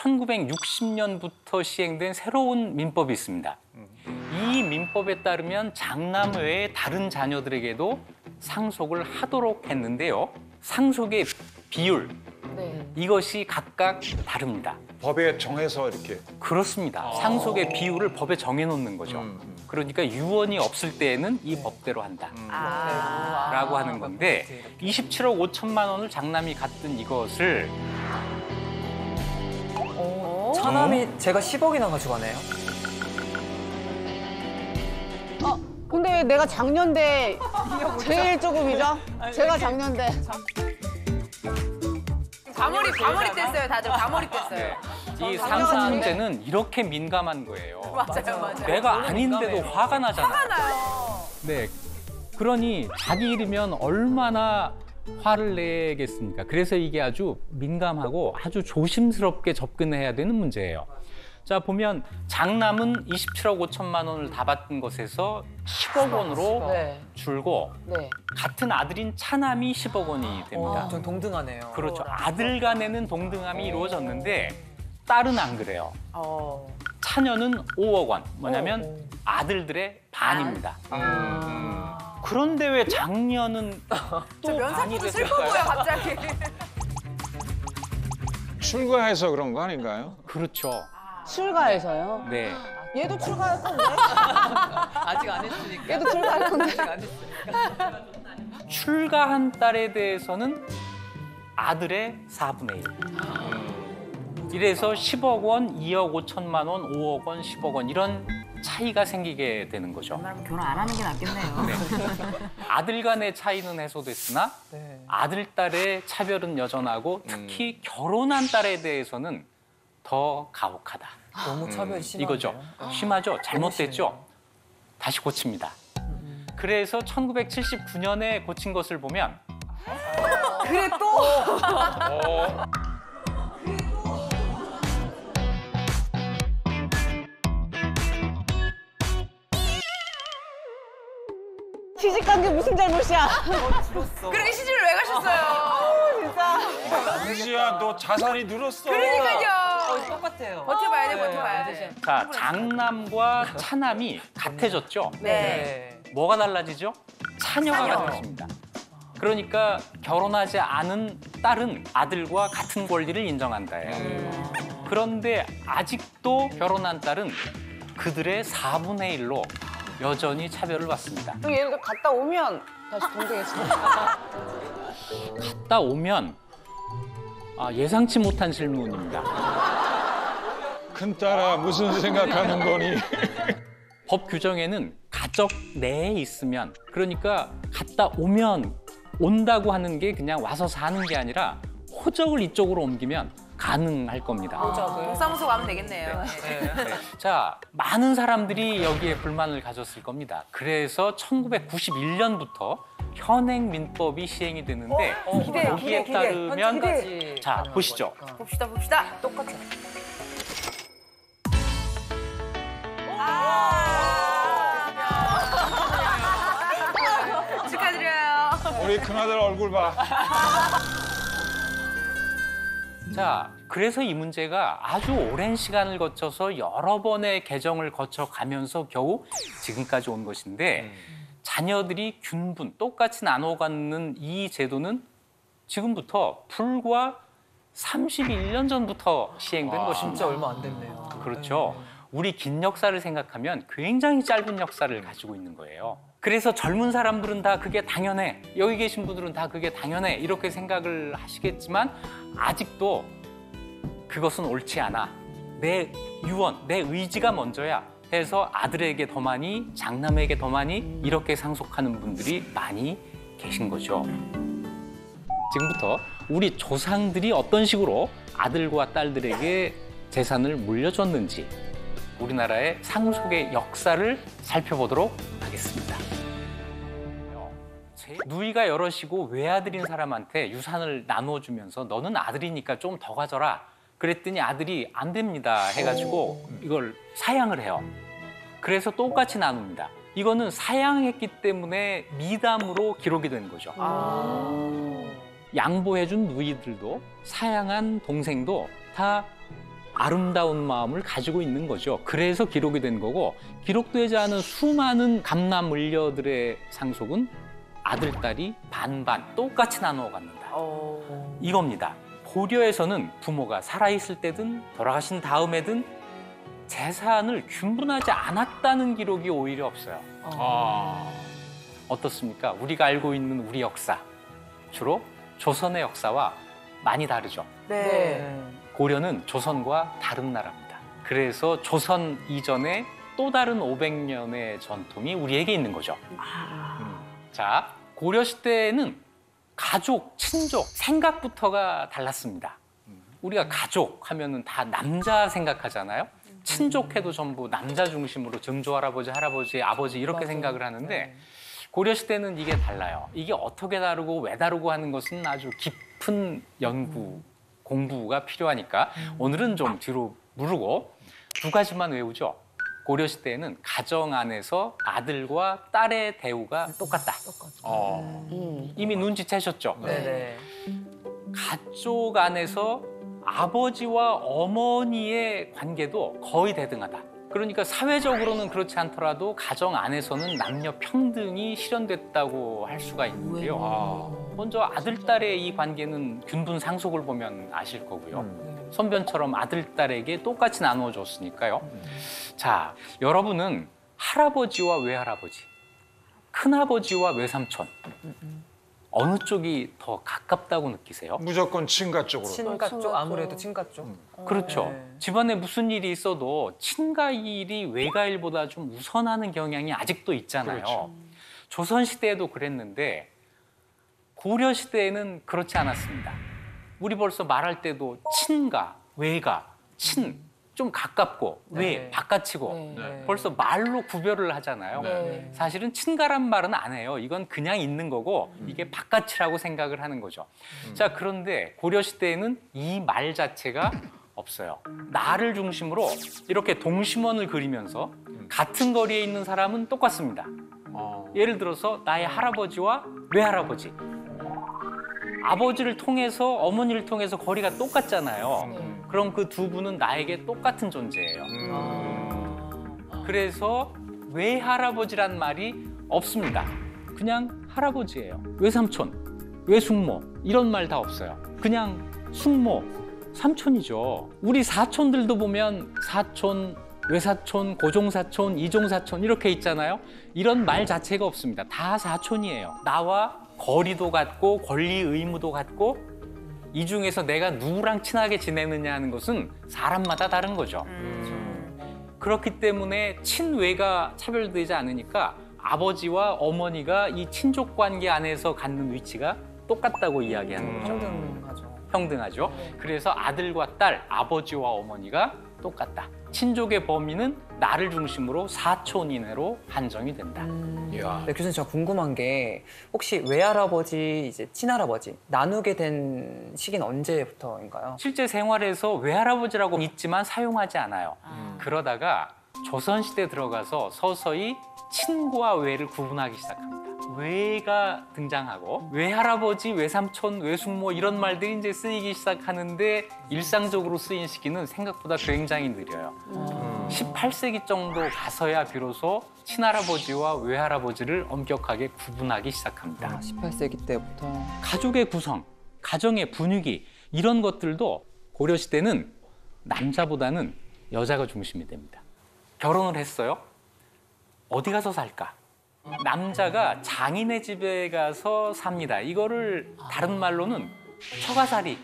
1960년부터 시행된 새로운 민법이 있습니다. 이 민법에 따르면 장남 외의 다른 자녀들에게도 상속을 하도록 했는데요. 상속의 비율 네. 이것이 각각 다릅니다. 법에 정해서 이렇게 그렇습니다. 상속의 비율을 법에 정해놓는 거죠. 음, 음. 그러니까 유언이 없을 때에는 이 법대로 한다. 아. 라고 하는 건데 27억 5천만 원을 장남이 갖던 이것을 어? 차남이 제가 10억이나 가져가네요. 근데 왜 내가 작년대 제일 조금이죠? 제가 작년대. 과몰입, 과몰입 됐어요, 다들. 과몰입 됐어요. 이 상속 문제는 이렇게 민감한 거예요. 맞아요, 맞아요. 내가 아닌데도 화가 나잖아요. 하나요. 네. 그러니 자기 일이면 얼마나 화를 내겠습니까? 그래서 이게 아주 민감하고 아주 조심스럽게 접근해야 되는 문제예요. 자, 보면 장남은 27억 5천만 원을 다 받은 것에서 10억 원으로 네. 줄고 네. 같은 아들인 차남이 10억 원이 됩니다. 어, 좀 동등하네요. 그렇죠. 아들 간에는 동등함이 이루어졌는데 딸은 안 그래요. 어. 차녀는 5억 원. 뭐냐면 아들들의 반입니다. 그런데 왜 저또 반이 면상포도 슬퍼 보여, 됐을까요? 갑자기. 출가해서 그런 거 아닌가요? 그렇죠. 출가해서요. 네. 얘도 출가할 건데. 아직 안 했으니까. 얘도 출가할 건데. 아직 안 했으니까. 출가한 딸에 대해서는 아들의 4분의 1. 이래서 10억 원, 2억 5천만 원, 5억 원, 10억 원 이런 차이가 생기게 되는 거죠. 결혼 안 하는 게 낫겠네요. 네. 아들 간의 차이는 해소됐으나 네. 아들 딸의 차별은 여전하고 특히 결혼한 딸에 대해서는 더 가혹하다. 너무 차별이 심한데요. 이거죠. 심하죠. 잘못됐죠. 다시 고칩니다. 그래서 1979년에 고친 것을 보면 그래, 또? 시 게 무슨 잘못이야? 그렇게 시집을 왜 가셨어요? 은지야 너 자산이 늘었어. 그러니까요. 똑같아요. 버텨봐야 돼, 네. 버텨봐야 돼. 자 장남과 차남이 같아졌죠. 네. 뭐가 달라지죠? 차녀가 차녀. 달라집니다. 그러니까 결혼하지 않은 딸은 아들과 같은 권리를 인정한다예요. 그런데 아직도 결혼한 딸은 그들의 4분의 1로 여전히 차별을 받습니다. 그럼 얘가 갔다 오면 다시 동등했습니다. 갔다 오면 아, 예상치 못한 질문입니다. 큰 딸아 무슨 생각하는 거니? 법 규정에는 가족 내에 있으면 그러니까 갔다 오면 온다고 하는 게 그냥 와서 사는 게 아니라 호적을 이쪽으로 옮기면 가능할 겁니다. 동사무소 가면 되겠네요. 네. 자, 많은 사람들이 여기에 불만을 가졌을 겁니다. 그래서 1991년부터 현행 민법이 시행이 되는데 기대, 여기에 기대, 기대. 따르면 현재까지 자, 보시죠. 거니까. 봅시다, 봅시다. 똑같아. 아. 축하드려요. 우리 큰아들 얼굴 봐. 자, 그래서 이 문제가 아주 오랜 시간을 거쳐서 여러 번의 개정을 거쳐 가면서 겨우 지금까지 온 것인데 자녀들이 균분 똑같이 나눠 갖는 이 제도는 지금부터 불과 31년 전부터 시행된 것입니다. 진짜 얼마 안 됐네요. 그렇죠. 우리 긴 역사를 생각하면 굉장히 짧은 역사를 가지고 있는 거예요. 그래서 젊은 사람들은 다 그게 당연해. 여기 계신 분들은 다 그게 당연해. 이렇게 생각을 하시겠지만 아직도 그것은 옳지 않아. 내 유언, 내 의지가 먼저야. 해서 아들에게 더 많이, 장남에게 더 많이 이렇게 상속하는 분들이 많이 계신 거죠. 지금부터 우리 조상들이 어떤 식으로 아들과 딸들에게 재산을 물려줬는지 우리나라의 상속의 역사를 살펴보도록 하겠습니다. 누이가 여럿이고 외아들인 사람한테 유산을 나눠주면서 너는 아들이니까 좀 더 가져라. 그랬더니 아들이 안 됩니다 해가지고 이걸 사양을 해요. 그래서 똑같이 나눕니다. 이거는 사양했기 때문에 미담으로 기록이 된 거죠. 양보해준 누이들도 사양한 동생도 다 아름다운 마음을 가지고 있는 거죠. 그래서 기록이 된 거고 기록되지 않은 수많은 감남 물려들의 상속은 아들 딸이 반반 똑같이 나누어 갖는다. 어. 이겁니다. 고려에서는 부모가 살아있을 때든 돌아가신 다음에든 재산을 균분하지 않았다는 기록이 오히려 없어요. 아. 어떻습니까? 우리가 알고 있는 우리 역사 주로 조선의 역사와 많이 다르죠. 네. 고려는 조선과 다른 나라입니다. 그래서 조선 이전에 또 다른 500년의 전통이 우리에게 있는 거죠. 자, 고려 시대에는 가족, 친족, 생각부터가 달랐습니다. 우리가 가족 하면은 다 남자 생각하잖아요. 친족해도 전부 남자 중심으로 증조 할아버지, 할아버지, 아버지 이렇게 생각을 하는데 고려 시대는 이게 달라요. 이게 어떻게 다르고 왜 다르고 하는 것은 아주 깊은 연구, 공부가 필요하니까 오늘은 좀 뒤로 무르고 두 가지만 외우죠. 고려 시대에는 가정 안에서 아들과 딸의 대우가 똑같다. 어. 음. 이미 눈치채셨죠? 네네. 가족 안에서 아버지와 어머니의 관계도 거의 대등하다. 그러니까 사회적으로는 그렇지 않더라도 가정 안에서는 남녀 평등이 실현됐다고 할 수가 있는데요. 아. 먼저 아들 딸의 이 관계는 균분 상속을 보면 아실 거고요. 선변처럼 아들 딸에게 똑같이 나누어 줬으니까요. 자, 여러분은 할아버지와 외할아버지, 큰아버지와 외삼촌 어느 쪽이 더 가깝다고 느끼세요? 무조건 친가 쪽으로. 친가 쪽 친가 아무래도 쪽. 친가 쪽. 그렇죠. 네. 집안에 무슨 일이 있어도 친가 일이 외가 일보다 좀 우선하는 경향이 아직도 있잖아요. 그렇죠. 조선 시대에도 그랬는데 고려 시대에는 그렇지 않았습니다. 우리 벌써 말할 때도 친가, 외가, 친 좀 가깝고 외 네. 바깥이고 네. 벌써 말로 구별을 하잖아요. 네. 사실은 친가란 말은 안 해요. 이건 그냥 있는 거고 이게 바깥이라고 생각을 하는 거죠. 자, 그런데 고려 시대에는 이 말 자체가 없어요. 나를 중심으로 이렇게 동심원을 그리면서 같은 거리에 있는 사람은 똑같습니다. 어. 예를 들어서 나의 할아버지와 외할아버지. 아버지를 통해서 어머니를 통해서 거리가 똑같잖아요. 그럼 그 두 분은 나에게 똑같은 존재예요. 그래서 외할아버지란 말이 없습니다. 그냥 할아버지예요. 외삼촌, 외숙모 이런 말 다 없어요. 그냥 숙모, 삼촌이죠. 우리 사촌들도 보면 사촌, 외사촌, 고종사촌, 이종사촌 이렇게 있잖아요. 이런 말 자체가 없습니다. 다 사촌이에요. 나와 거리도 같고 권리 의무도 같고 이 중에서 내가 누구랑 친하게 지내느냐 하는 것은 사람마다 다른 거죠. 그렇기 때문에 친외가 차별되지 않으니까 아버지와 어머니가 이 친족 관계 안에서 갖는 위치가 똑같다고 이야기하는 거죠. 평등하죠. 평등하죠. 그래서 아들과 딸, 아버지와 어머니가 똑같다. 친족의 범위는 나를 중심으로 사촌 이내로 한정이 된다. 이야. 네, 교수님 제가 궁금한 게 혹시 외할아버지 이제 친할아버지 나누게 된 시기는 언제부터인가요? 실제 생활에서 외할아버지라고 있지만 사용하지 않아요. 아. 그러다가 조선시대 들어가서 서서히 친과 외를 구분하기 시작합니다. 외가 등장하고 외할아버지, 외삼촌, 외숙모 이런 말들이 이제 쓰이기 시작하는데 일상적으로 쓰인 시기는 생각보다 굉장히 느려요. 18세기 정도 가서야 비로소 친할아버지와 외할아버지를 엄격하게 구분하기 시작합니다. 18세기 때부터 가족의 구성, 가정의 분위기 이런 것들도 고려 시대는 남자보다는 여자가 중심이 됩니다. 결혼을 했어요. 어디 가서 살까? 남자가 장인의 집에 가서 삽니다. 이거를 다른 말로는 처가살이,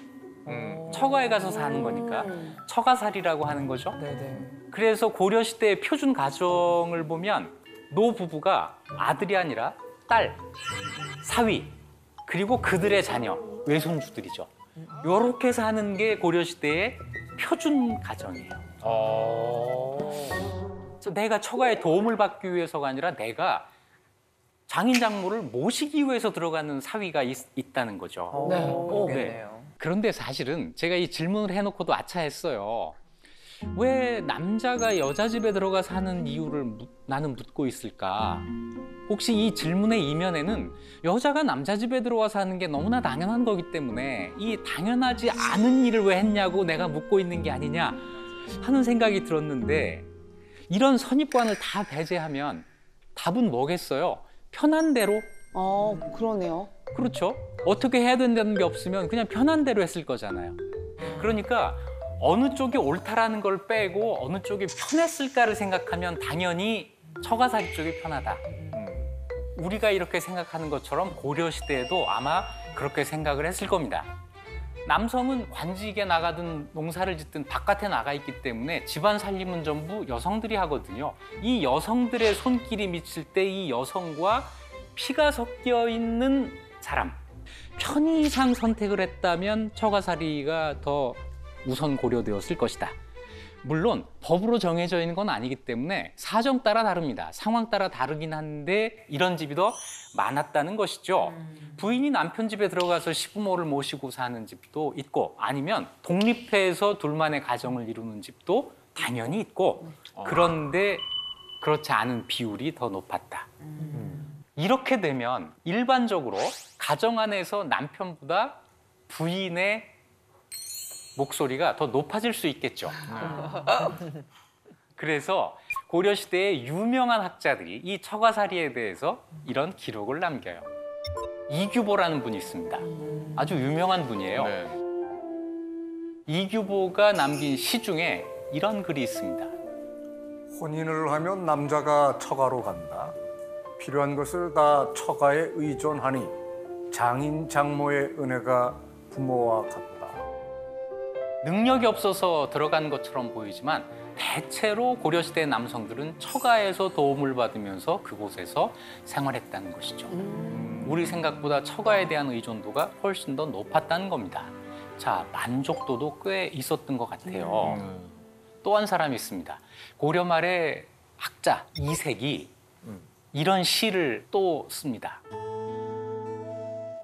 음. 처가에 가서 사는 거니까 처가살이라고 하는 거죠. 네네. 그래서 고려 시대의 표준 가정을 보면 노 부부가 아들이 아니라 딸, 사위, 그리고 그들의 자녀, 외손주들이죠. 이렇게 사는 게 고려 시대의 표준 가정이에요. 그래서 내가 처가에 도움을 받기 위해서가 아니라 내가 장인 장모를 모시기 위해서 들어가는 사위가 있, 다는 거죠. 네. 오, 그러겠네요. 그런데 사실은 제가 이 질문을 해놓고도 아차했어요. 왜 남자가 여자 집에 들어가 사는 이유를 묻- 나는 묻고 있을까? 혹시 이 질문의 이면에는 여자가 남자 집에 들어와 사는 게 너무나 당연한 거기 때문에 이 당연하지 않은 일을 왜 했냐고 내가 묻고 있는 게 아니냐 하는 생각이 들었는데 이런 선입관을 다 배제하면 답은 뭐겠어요? 편한 대로 어, 그러네요. 그렇죠. 어떻게 해야 된다는 게 없으면 그냥 편한 대로 했을 거잖아요. 그러니까 어느 쪽이 옳다라는 걸 빼고 어느 쪽이 편했을까를 생각하면 당연히 처가살이 쪽이 편하다. 우리가 이렇게 생각하는 것처럼 고려 시대에도 아마 그렇게 생각을 했을 겁니다. 남성은 관직에 나가든 농사를 짓든 바깥에 나가 있기 때문에 집안 살림은 전부 여성들이 하거든요. 이 여성들의 손길이 미칠 때 이 여성과 피가 섞여 있는 사람 편의상 선택을 했다면 처가살이가 더 우선 고려되었을 것이다. 물론 법으로 정해져 있는 건 아니기 때문에 사정 따라 다릅니다. 상황 따라 다르긴 한데 이런 집이 더 많았다는 것이죠. 부인이 남편 집에 들어가서 시부모를 모시고 사는 집도 있고 아니면 독립해서 둘만의 가정을 이루는 집도 당연히 있고 그런데 그렇지 않은 비율이 더 높았다. 이렇게 되면 일반적으로 가정 안에서 남편보다 부인의 목소리가 더 높아질 수 있겠죠. 그래서 고려 시대의 유명한 학자들이 이 처가살이에 대해서 이런 기록을 남겨요. 이규보라는 분이 있습니다. 아주 유명한 분이에요. 네. 이규보가 남긴 시 중에 이런 글이 있습니다. 혼인을 하면 남자가 처가로 간다. 필요한 것을 다 처가에 의존하니 장인 장모의 은혜가 부모와 같다. 능력이 없어서 들어간 것처럼 보이지만 대체로 고려시대 남성들은 처가에서 도움을 받으면서 그곳에서 생활했다는 것이죠. 우리 생각보다 처가에 대한 의존도가 훨씬 더 높았다는 겁니다. 자, 만족도도 꽤 있었던 것 같아요. 또한 사람이 있습니다. 고려 말에 학자 이색이 이런 시를 또 씁니다.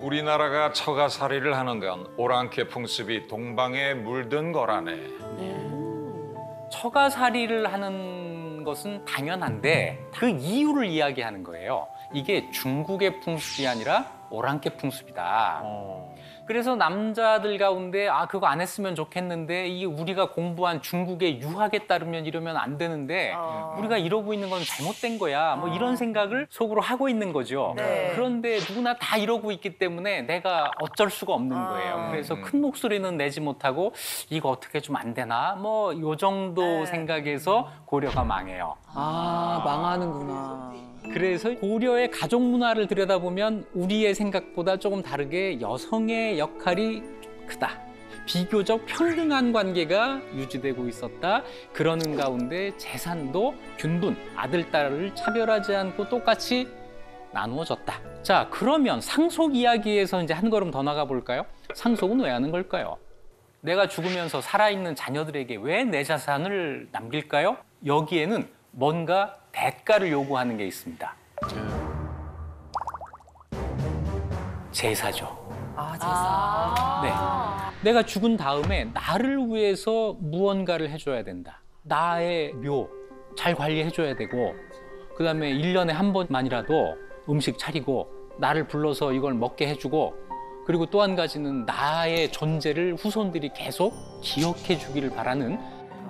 우리나라가 처가살이를 하는 건 오랑캐 풍습이 동방에 물든 거라네. 처가살이를 하는 것은 당연한데 그 이유를 이야기하는 거예요. 이게 중국의 풍습이 아니라 오랑캐 풍습이다. 어. 그래서 남자들 가운데 아 그거 안 했으면 좋겠는데 이게 우리가 공부한 중국의 유학에 따르면 이러면 안 되는데 어. 우리가 이러고 있는 건 잘못된 거야. 뭐 이런 생각을 속으로 하고 있는 거죠. 네. 그런데 누구나 다 이러고 있기 때문에 내가 어쩔 수가 없는 아. 거예요. 그래서 큰 목소리는 내지 못하고 이거 어떻게 좀 안 되나? 뭐 요 정도 네. 생각에서 고려가 망해요. 아, 망하는구나. 그래서 고려의 가족 문화를 들여다보면 우리의 생각보다 조금 다르게 여성의 역할이 크다. 비교적 평등한 관계가 유지되고 있었다. 그러는 가운데 재산도 균분, 아들, 딸을 차별하지 않고 똑같이 나누어졌다. 자, 그러면 상속 이야기에서 이제 한 걸음 더 나가 볼까요? 상속은 왜 하는 걸까요? 내가 죽으면서 살아있는 자녀들에게 왜 내 자산을 남길까요? 여기에는 뭔가 대가를 요구하는 게 있습니다. 제사죠. 아, 제사. 네. 내가 죽은 다음에 나를 위해서 무언가를 해줘야 된다. 나의 묘 잘 관리해줘야 되고, 그 다음에 일년에한 번만이라도 음식 차리고, 나를 불러서 이걸 먹게 해주고, 그리고 또 한 가지는 나의 존재를 후손들이 계속 기억해 주기를 바라는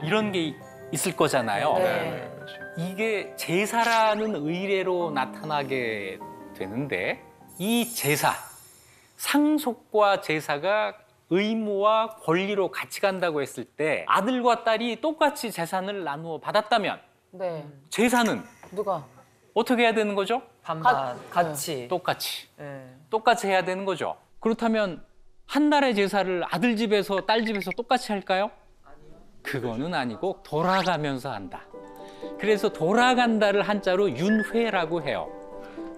이런 게 있을 거잖아요. 네. 이게 제사라는 의례로 나타나게 되는데 이 제사, 상속과 제사가 의무와 권리로 같이 간다고 했을 때 아들과 딸이 똑같이 재산을 나누어 받았다면 네. 제사는 누가? 어떻게 해야 되는 거죠? 반반, 같이. 똑같이. 예. 똑같이 해야 되는 거죠. 그렇다면 한 달의 제사를 아들 집에서 딸 집에서 똑같이 할까요? 그거는 아니고 돌아가면서 한다. 그래서 돌아간다를 한자로 윤회라고 해요.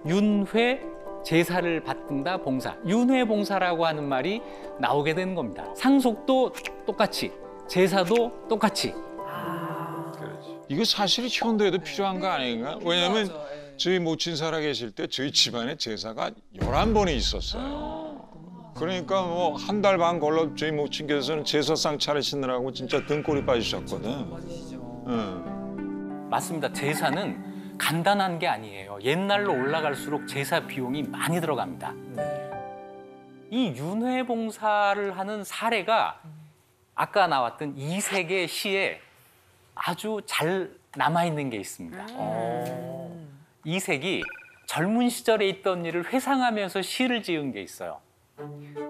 윤회 제사를 받든다 봉사. 윤회 봉사라고 하는 말이 나오게 되는 겁니다. 상속도 똑같이, 제사도 똑같이. 이거 사실이 현대에도 필요한 거 아닌가? 왜냐하면 저희 모친 살아 계실 때 저희 집안에 제사가 11번이 있었어요. 그러니까 뭐 한 달 반 걸러 저희 모친께서는 제사상 차리시느라고 진짜 등골이 빠지셨거든. 응. 맞습니다. 제사는 간단한 게 아니에요. 옛날로 올라갈수록 제사 비용이 많이 들어갑니다. 이 윤회 봉사를 하는 사례가 아까 나왔던 이세계 시에 아주 잘 남아 있는 게 있습니다. 이색이 젊은 시절에 있던 일을 회상하면서 시를 지은 게 있어요.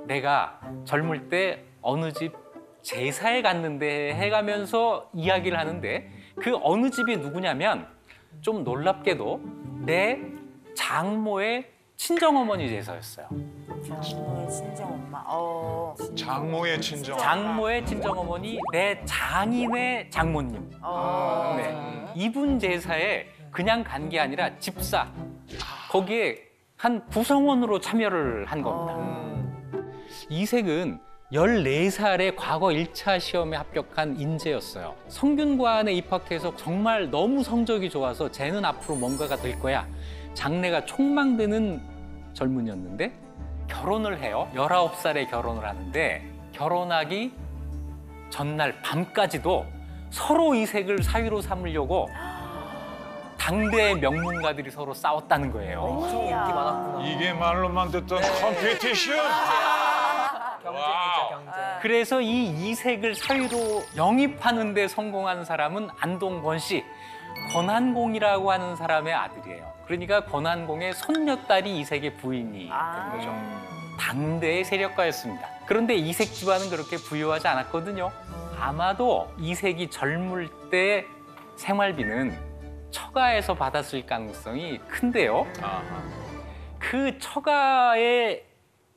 내가 젊을 때 어느 집 제사에 갔는데 해가면서 이야기를 하는데 그 어느 집이 누구냐면 좀 놀랍게도 내 장모의 친정어머니 제사였어요. 장모의 친정 엄마. 어. 장모의 친정. 장모의 친정어머니, 내 장인의 장모님. 어. 네. 이분 제사에 그냥 간 게 아니라 집사. 거기에 한 구성원으로 참여를 한 겁니다. 이색은 14살에 과거 1차 시험에 합격한 인재였어요. 성균관에 입학해서 정말 너무 성적이 좋아서 쟤는 앞으로 뭔가가 될 거야. 장래가 촉망되는 젊은이였는데 결혼을 해요. 19살에 결혼을 하는데 결혼하기 전날 밤까지도 서로 이색을 사위로 삼으려고 당대의 명문가들이 서로 싸웠다는 거예요. 엄청 인기 많았구나. 이게 말로만 듣던 컴피티션. 경쟁이죠, 경쟁. 그래서 이 이색을 사위로 영입하는 데 성공한 사람은 안동권 씨, 권한공이라고 하는 사람의 아들이에요. 그러니까 권한공의 손녀딸이 이색의 부인이 된 거죠. 당대의 세력가였습니다. 그런데 이색 집안은 그렇게 부유하지 않았거든요. 아마도 이색이 젊을 때 생활비는 처가에서 받았을 가능성이 큰데요. 그 처가의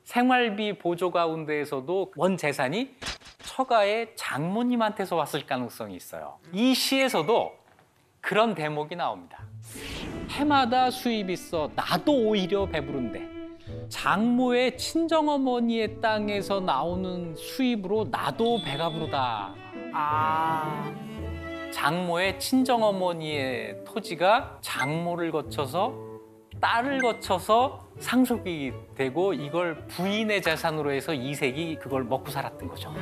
생활비 보조 가운데에서도 원 재산이 처가의 장모님한테서 왔을 가능성이 있어요. 이 시에서도 그런 대목이 나옵니다. 해마다 수입이 있어 나도 오히려 배부른데 장모의 친정어머니의 땅에서 나오는 수입으로 나도 배가 부르다. 아. 장모의 친정어머니의 토지가 장모를 거쳐서 딸을 거쳐서 상속이 되고 이걸 부인의 재산으로 해서 이색이 그걸 먹고 살았던 거죠.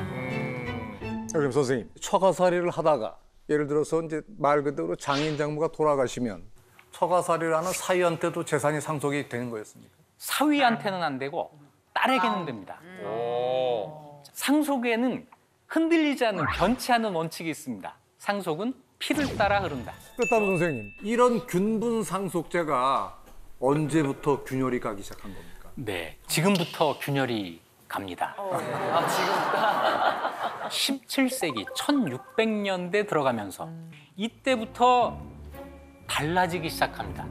그럼 선생님 처가살이를 하다가 예를 들어서 이제 말 그대로 장인 장모가 돌아가시면 처가살이를 하는 사위한테도 재산이 상속이 되는 거였습니까? 사위한테는 안 되고 딸에게는 됩니다. 상속에는 흔들리지 않는 변치 않은 원칙이 있습니다. 상속은 피를 따라 흐른다. 그렇다면 선생님 이런 균분 상속제가 언제부터 균열이 가기 시작한 겁니까? 네, 지금부터 균열이 갑니다. 아, 지금부터? 17세기 1600년대 들어가면서 이때부터 달라지기 시작합니다.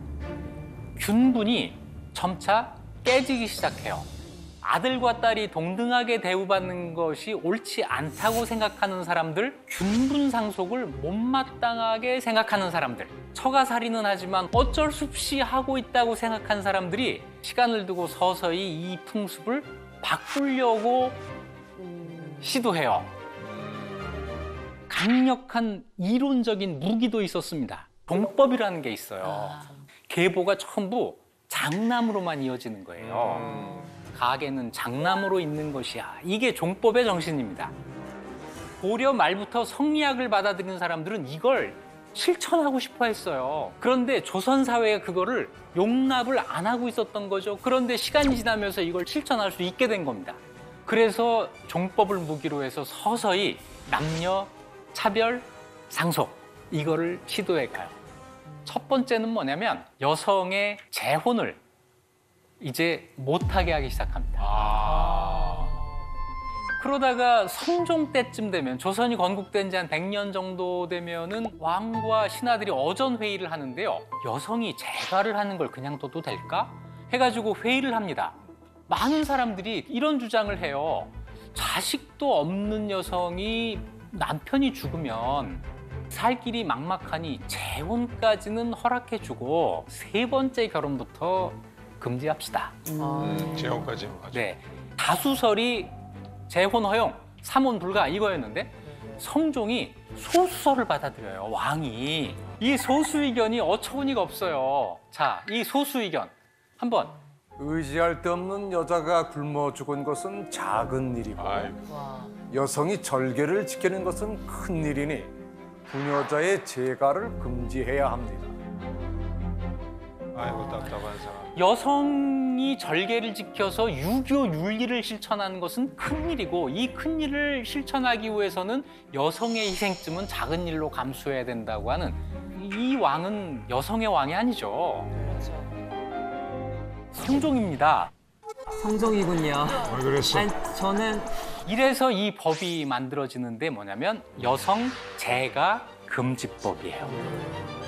균분이 점차 깨지기 시작해요. 아들과 딸이 동등하게 대우받는 것이 옳지 않다고 생각하는 사람들, 균분 상속을 못마땅하게 생각하는 사람들, 처가살이는 하지만 어쩔 수 없이 하고 있다고 생각한 사람들이 시간을 두고 서서히 이 풍습을 바꾸려고 시도해요. 강력한 이론적인 무기도 있었습니다. 동법이라는 게 있어요. 계보가 전부 장남으로만 이어지는 거예요. 가게는 장남으로 있는 것이야. 이게 종법의 정신입니다. 고려 말부터 성리학을 받아들이는 사람들은 이걸 실천하고 싶어 했어요. 그런데 조선 사회가 그거를 용납을 안 하고 있었던 거죠. 그런데 시간이 지나면서 이걸 실천할 수 있게 된 겁니다. 그래서 종법을 무기로 해서 서서히 남녀 차별 상속 이거를 시도해 가요. 첫 번째는 뭐냐면 여성의 재혼을 이제 못하게 하기 시작합니다. 그러다가 성종 때쯤 되면 조선이 건국된 지 한 100년 정도 되면은 왕과 신하들이 어전 회의를 하는데요. 여성이 재가를 하는 걸 그냥 둬도 될까? 해가지고 회의를 합니다. 많은 사람들이 이런 주장을 해요. 자식도 없는 여성이 남편이 죽으면 살 길이 막막하니 재혼까지는 허락해주고 세 번째 결혼부터 금지합시다. 재혼까지 맞아. 네. 다수설이 재혼 허용, 삼혼 불가 이거였는데 성종이 소수설을 받아들여요. 왕이. 이 소수 의견이 어처구니가 없어요. 자, 이 소수 의견 한번 의지할 데 없는 여자가 굶어 죽은 것은 작은 일이고 아이고. 여성이 절개를 지키는 것은 큰 일이니 부녀자의 재가를 금지해야 합니다. 아이고 답답한 사람. 여성이 절개를 지켜서 유교 윤리를 실천하는 것은 큰 일이고 이 큰 일을 실천하기 위해서는 여성의 희생쯤은 작은 일로 감수해야 된다고 하는 이 왕은 여성의 왕이 아니죠. 성종입니다. 성종이군요. 왜 그랬어? 아니, 저는 이래서 이 법이 만들어지는데 뭐냐면 여성 재가 금지법이에요.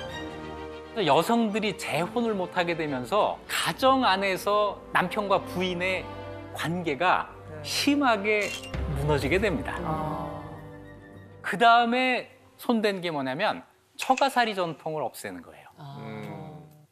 그래서 여성들이 재혼을 못하게 되면서 가정 안에서 남편과 부인의 관계가 심하게 무너지게 됩니다. 그 다음에 손댄 게 뭐냐면 처가살이 전통을 없애는 거예요.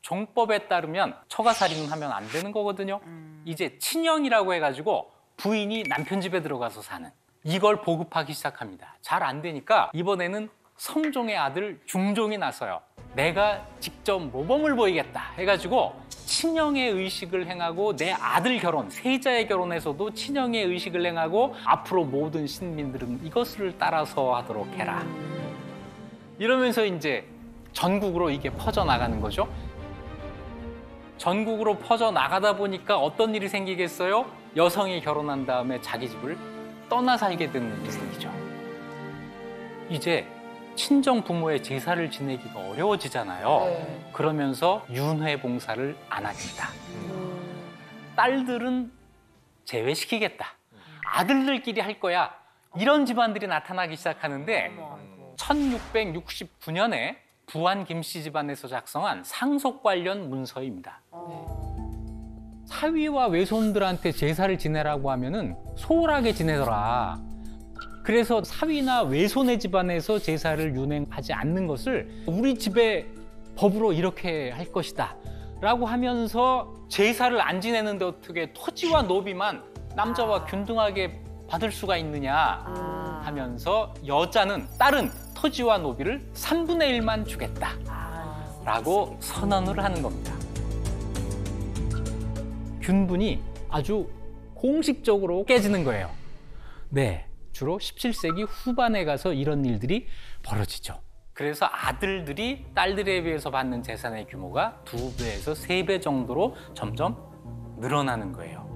종법에 따르면 처가살이는 하면 안 되는 거거든요. 이제 친형이라고 해가지고 부인이 남편 집에 들어가서 사는 이걸 보급하기 시작합니다. 잘 안 되니까 이번에는 성종의 아들 중종이 나서요. 내가 직접 모범을 보이겠다 해가지고 친형의 의식을 행하고 내 아들 결혼, 세자의 결혼에서도 친형의 의식을 행하고 앞으로 모든 신민들은 이것을 따라서 하도록 해라. 이러면서 이제 전국으로 이게 퍼져 나가는 거죠. 전국으로 퍼져 나가다 보니까 어떤 일이 생기겠어요? 여성이 결혼한 다음에 자기 집을 떠나 살게 되는 일이 생기죠. 이제 친정 부모의 제사를 지내기가 어려워지잖아요. 그러면서 윤회 봉사를 안 하겠다. 딸들은 제외시키겠다. 아들들끼리 할 거야. 이런 집안들이 나타나기 시작하는데 1669년에 부안 김씨 집안에서 작성한 상속 관련 문서입니다. 사위와 외손들한테 제사를 지내라고 하면은 소홀하게 지내더라. 그래서 사위나 외손의 집안에서 제사를 윤행하지 않는 것을 우리 집의 법으로 이렇게 할 것이다. 라고 하면서 제사를 안 지내는데 어떻게 토지와 노비만 남자와 균등하게 받을 수가 있느냐 하면서 여자는 딸은 토지와 노비를 3분의 1만 주겠다. 라고 선언을 하는 겁니다. 균분이 아주 공식적으로 깨지는 거예요. 네. 주로 17세기 후반에 가서 이런 일들이 벌어지죠. 그래서 아들들이 딸들에 비해서 받는 재산의 규모가 두 배에서 세 배 정도로 점점 늘어나는 거예요.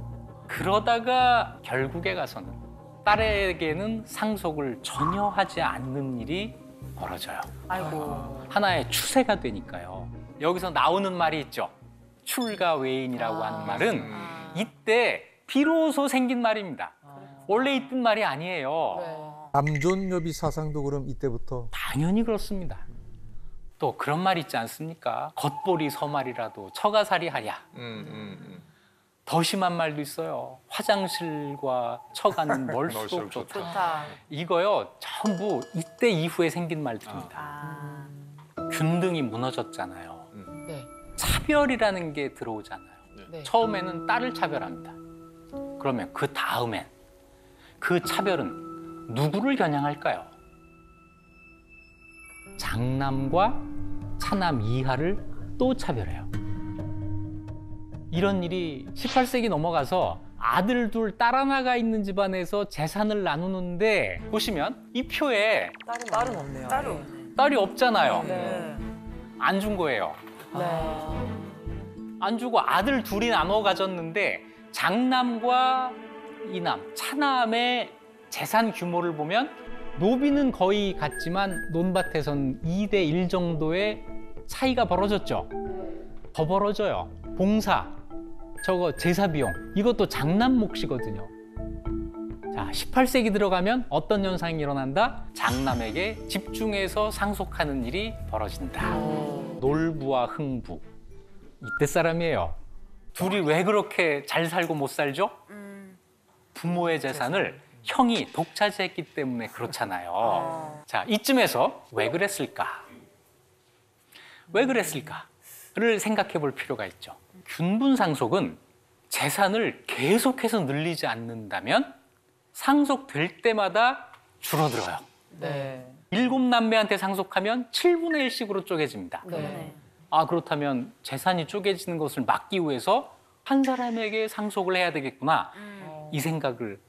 그러다가 결국에 가서는 딸에게는 상속을 전혀 하지 않는 일이 벌어져요. 아이고. 하나의 추세가 되니까요. 여기서 나오는 말이 있죠. 출가 외인이라고 하는 말은 이때 비로소 생긴 말입니다. 원래 있던 말이 아니에요. 남존여비 사상도 그럼 이때부터 당연히 그렇습니다. 또 그런 말 있지 않습니까? 겉보리 서말이라도 처가살이 하랴. 더 심한 말도 있어요. 화장실과 처가는 멀수록 좋다. 좋다. 이거요 전부 이때 이후에 생긴 말들입니다. 아. 균등이 무너졌잖아요. 네. 차별이라는 게 들어오잖아요. 네. 처음에는 딸을 차별합니다. 그러면 그 다음엔 그 차별은 누구를 겨냥할까요? 장남과 차남 이하를 또 차별해요. 이런 일이 18세기 넘어가서 아들 둘, 딸 하나가 있는 집안에서 재산을 나누는데 보시면 이 표에 딸은, 딸은 없네요. 따로. 딸이 없잖아요. 네. 안준 거예요. 안 주고 아들 둘이 나눠 가졌는데 장남과 이남, 차남의 재산 규모를 보면 노비는 거의 같지만 논밭에선 2대 1 정도의 차이가 벌어졌죠. 더 벌어져요. 봉사, 저거 제사 비용, 이것도 장남 몫이거든요. 자, 18세기 들어가면 어떤 현상이 일어난다? 장남에게 집중해서 상속하는 일이 벌어진다. 놀부와 흥부. 이때 사람이에요. 둘이 왜 그렇게 잘 살고 못 살죠? 부모의 재산을 형이 독차지했기 때문에 그렇잖아요. 자, 이쯤에서 왜 그랬을까? 왜 그랬을까를 생각해 볼 필요가 있죠. 균분 상속은 재산을 계속해서 늘리지 않는다면 상속될 때마다 줄어들어요. 네. 일곱 남매한테 상속하면 7분의 1씩으로 쪼개집니다. 네. 아, 그렇다면 재산이 쪼개지는 것을 막기 위해서 한 사람에게 상속을 해야 되겠구나. 이 생각을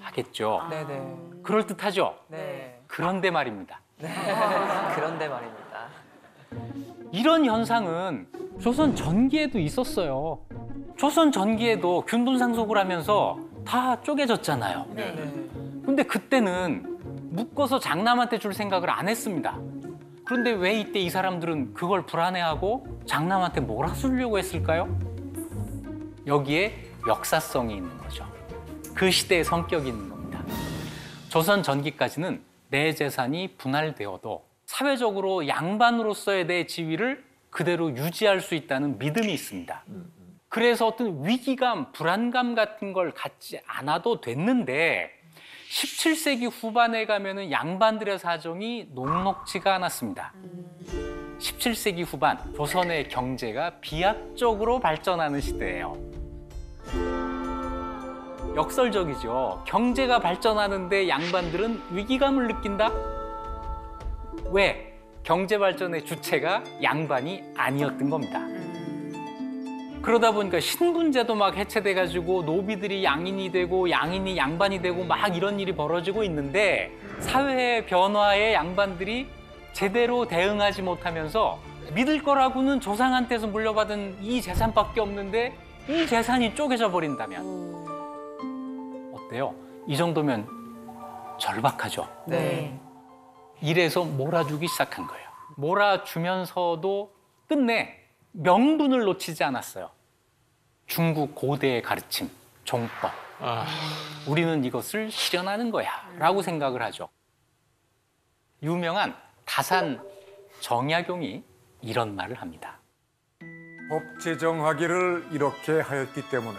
하겠죠. 네네. 그럴 듯하죠? 네. 그런데 말입니다. 그런데 말입니다. 이런 현상은 조선 전기에도 있었어요. 조선 전기에도 균분 상속을 하면서 다 쪼개졌잖아요. 근데 그때는 묶어서 장남한테 줄 생각을 안 했습니다. 그런데 왜 이때 이 사람들은 그걸 불안해하고 장남한테 몰아주려고 했을까요? 여기에 역사성이 있는 거죠. 그 시대의 성격이 있는 겁니다. 조선 전기까지는 내 재산이 분할되어도 사회적으로 양반으로서의 내 지위를 그대로 유지할 수 있다는 믿음이 있습니다. 그래서 어떤 위기감, 불안감 같은 걸 갖지 않아도 됐는데 17세기 후반에 가면은 양반들의 사정이 녹록지가 않았습니다. 17세기 후반 조선의 경제가 비약적으로 발전하는 시대예요. 역설적이죠. 경제가 발전하는데 양반들은 위기감을 느낀다? 왜? 경제 발전의 주체가 양반이 아니었던 겁니다. 그러다 보니까 신분제도 막 해체돼 가지고 노비들이 양인이 되고 양인이 양반이 되고 막 이런 일이 벌어지고 있는데 사회의 변화에 양반들이 제대로 대응하지 못하면서 믿을 거라고는 조상한테서 물려받은 이 재산밖에 없는데 이 재산이 쪼개져 버린다면 어때요? 이 정도면 절박하죠. 네. 이래서 몰아주기 시작한 거예요. 몰아주면서도 끝내 명분을 놓치지 않았어요. 중국 고대의 가르침, 종법. 우리는 이것을 실현하는 거야. 라고 생각을 하죠. 유명한 다산 정약용이 이런 말을 합니다. 법 제정하기를 이렇게 하였기 때문에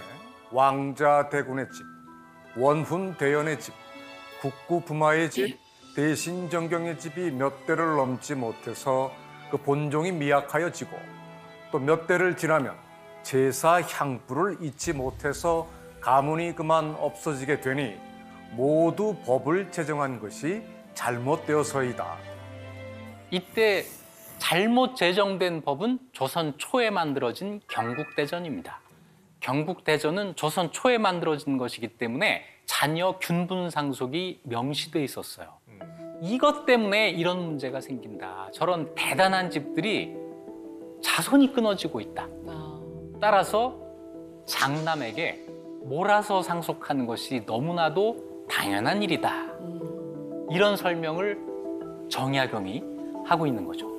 왕자 대군의 집, 원훈 대연의 집, 국구 부마의 집, 대신 정경의 집이 몇 대를 넘지 못해서 그 본종이 미약하여지고 또 몇 대를 지나면 제사 향부를 잊지 못해서 가문이 그만 없어지게 되니 모두 법을 제정한 것이 잘못되어서이다. 이때 잘못 제정된 법은 조선 초에 만들어진 경국대전입니다. 경국대전은 조선 초에 만들어진 것이기 때문에 자녀 균분 상속이 명시돼 있었어요. 이것 때문에 이런 문제가 생긴다. 저런 대단한 집들이 자손이 끊어지고 있다. 따라서 장남에게 몰아서 상속하는 것이 너무나도 당연한 일이다. 이런 설명을 정약용이 하고 있는 거죠.